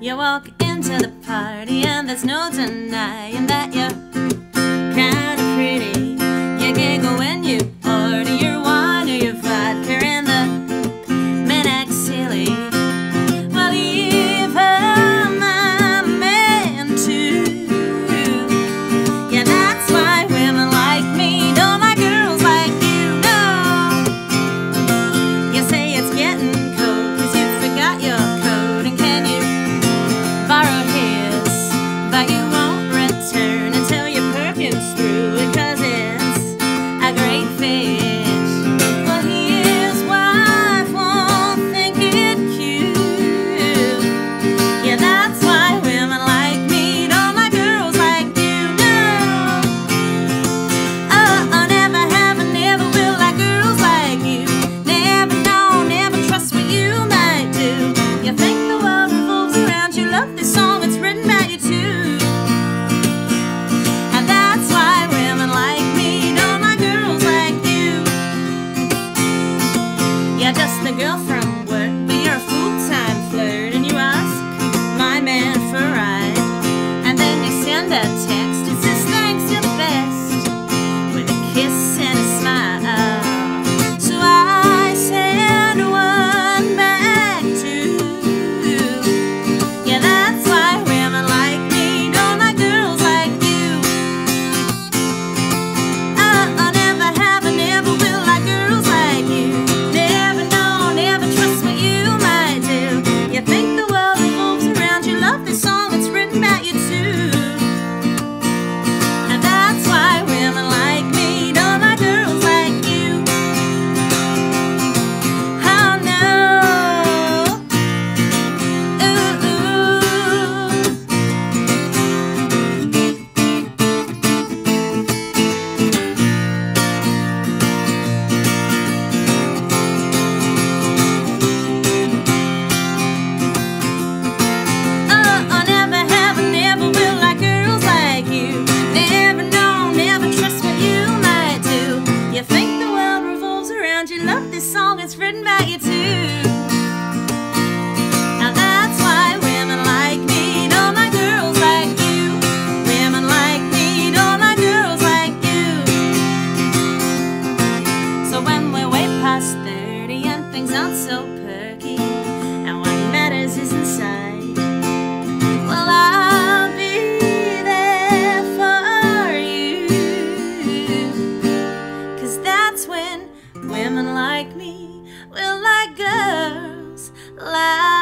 You walk into the party and there's no denying that girl from work, but you're a full-time flirt, and you ask my man for a ride, and then you send a text. love this song, it's written about you too. me. We're like girls, like